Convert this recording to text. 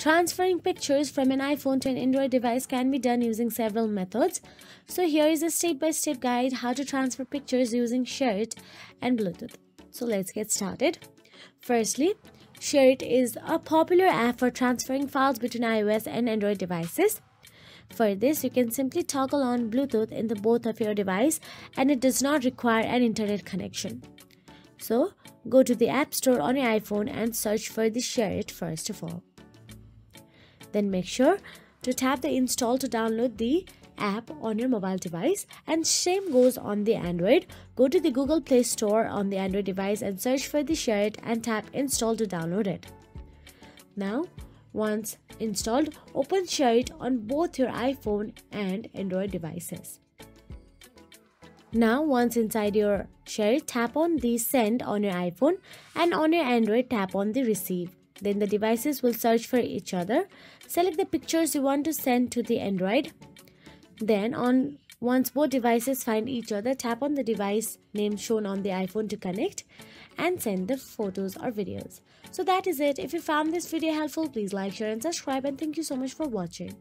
Transferring pictures from an iPhone to an Android device can be done using several methods. So here is a step-by-step -step guide how to transfer pictures using ShareIt and Bluetooth. So let's get started. Firstly, ShareIt is a popular app for transferring files between iOS and Android devices. For this, you can simply toggle on Bluetooth in the both of your device and it does not require an internet connection. So, go to the App Store on your iPhone and search for the ShareIt first of all. Then make sure to tap the install to download the app on your mobile device and same goes on the Android. Go to the Google Play Store on the Android device and search for the ShareIt and tap install to download it. Now once installed, open ShareIt on both your iPhone and Android devices. Now once inside your ShareIt, tap on the send on your iPhone and on your Android tap on the receive. Then the devices will search for each other. Select the pictures you want to send to the Android. Then on once both devices find each other, tap on the device name shown on the iPhone to connect and send the photos or videos. So that is it. If you found this video helpful, please like, share and subscribe and thank you so much for watching.